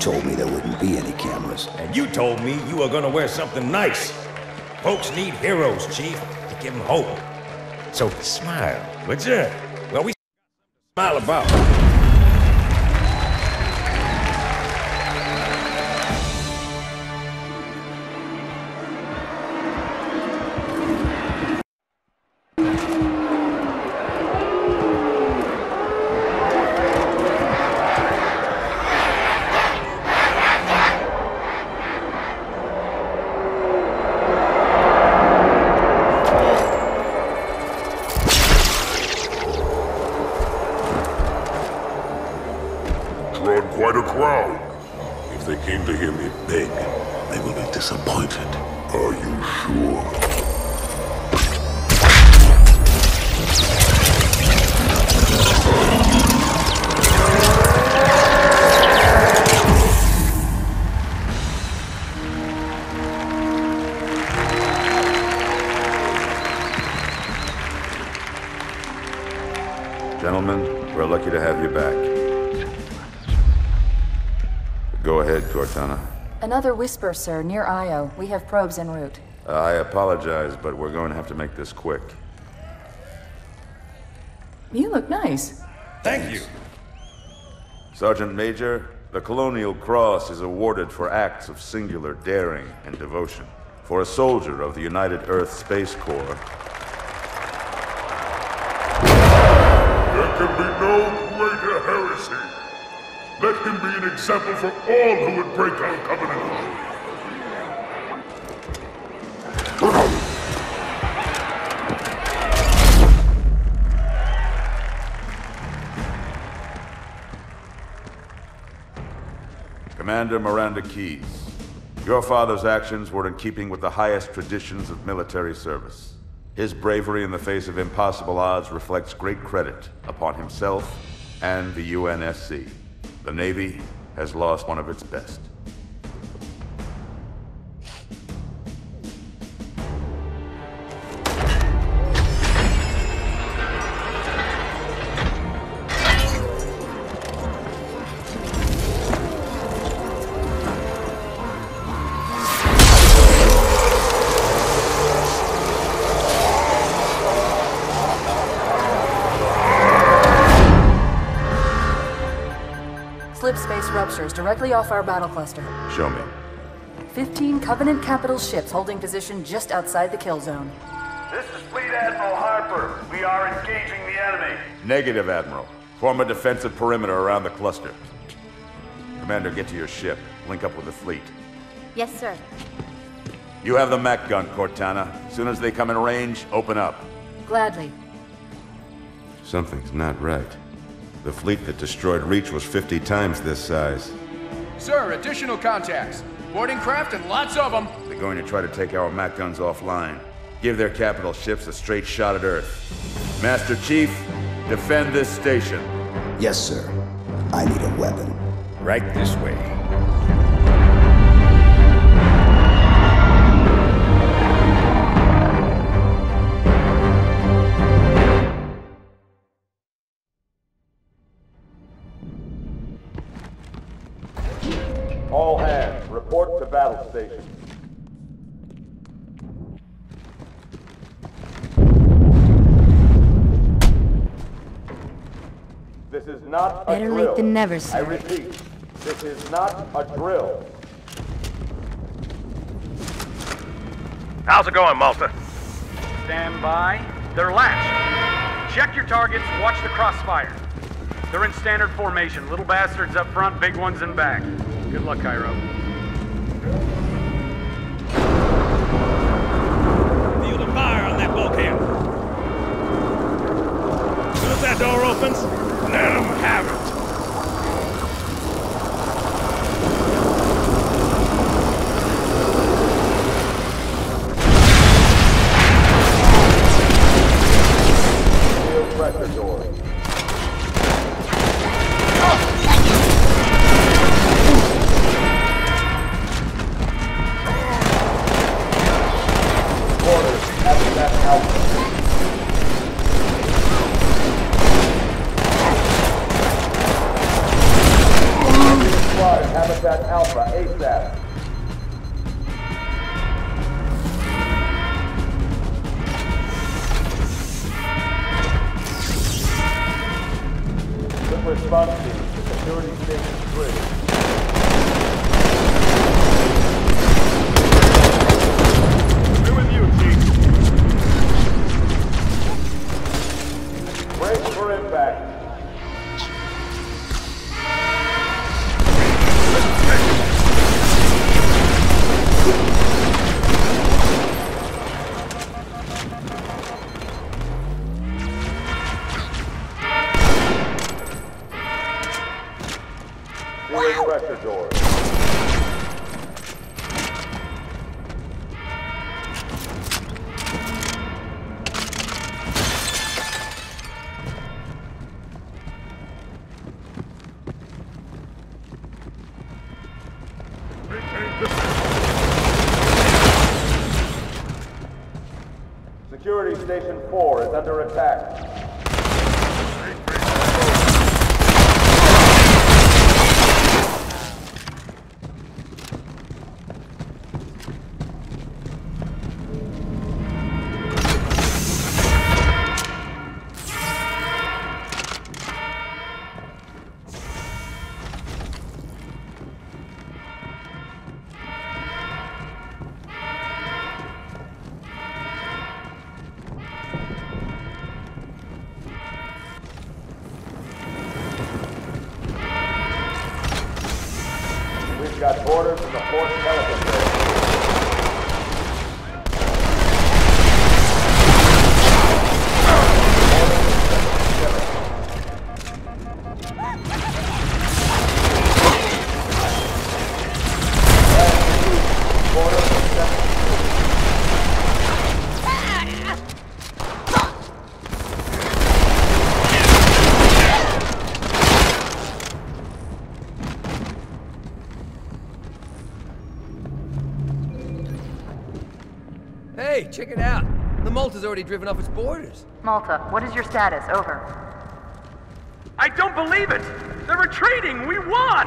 told me there wouldn't be any cameras. And you told me you were gonna wear something nice. Folks need heroes, Chief, to give them hope. So smile, would you? Well, we smile about. Another Whisper, sir, near Io. We have probes en route. Uh, I apologize, but we're going to have to make this quick. You look nice. Thank you. Sergeant Major, the Colonial Cross is awarded for acts of singular daring and devotion. For a soldier of the United Earth Space Corps. There can be no greater heresy let him be an example for all who would break our covenant. Commander Miranda Keyes, your father's actions were in keeping with the highest traditions of military service. His bravery in the face of impossible odds reflects great credit upon himself and the UNSC. The Navy has lost one of its best. Directly off our battle cluster. Show me. 15 Covenant capital ships holding position just outside the kill zone. This is Fleet Admiral Harper. We are engaging the enemy. Negative, Admiral. Form a defensive perimeter around the cluster. Commander, get to your ship. Link up with the fleet. Yes, sir. You have the MAC gun, Cortana. As soon as they come in range, open up. Gladly. Something's not right. The fleet that destroyed Reach was 50 times this size. Sir, additional contacts. Boarding craft and lots of them. They're going to try to take our MAC guns offline. Give their capital ships a straight shot at Earth. Master Chief, defend this station. Yes, sir. I need a weapon. Right this way. Better a drill. late than never, sir. I repeat, this is not a drill. How's it going, Malta? Stand by. They're latched. Check your targets, watch the crossfire. They're in standard formation. Little bastards up front, big ones in back. Good luck, Cairo. Field of fire on that bulkhead. As soon as that door opens, let them have it. Response team to security station 3. Station 4 is under attack. Got orders from the fourth check it out. The Malta's already driven off its boarders. Malta, what is your status? Over. I don't believe it! They're retreating! We won!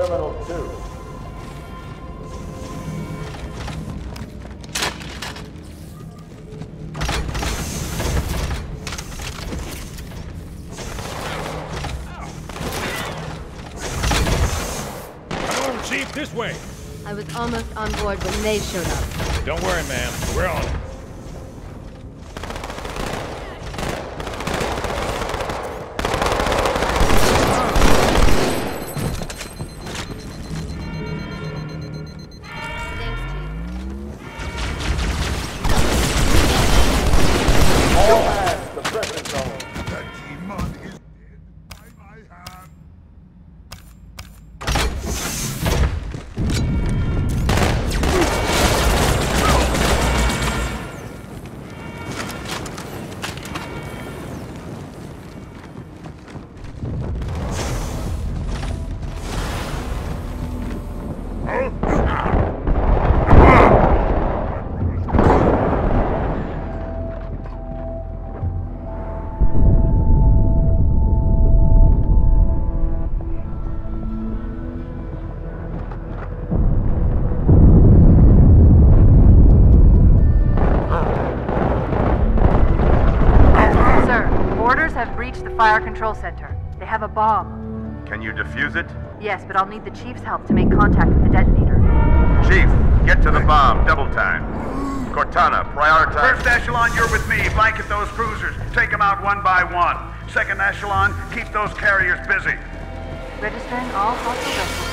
Terminal 2. Chief, this way. I was almost on board when they showed up. Don't worry, ma'am. We're on it. control center. They have a bomb. Can you defuse it? Yes, but I'll need the Chief's help to make contact with the detonator. Chief, get to the bomb, double time. Cortana, prioritize. First echelon, you're with me. Blanket those cruisers. Take them out one by one. Second echelon, keep those carriers busy. Registering all hostile vessels.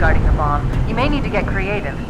guarding the bomb. You may need to get creative.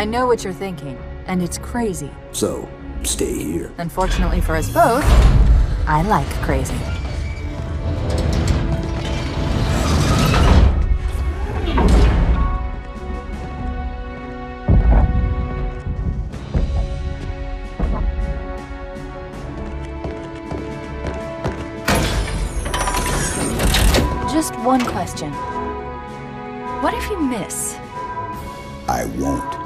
I know what you're thinking, and it's crazy. So, stay here. Unfortunately for us both, I like crazy. Just one question. What if you miss? I won't.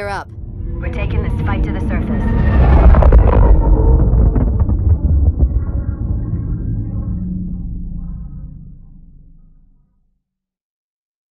Gear up.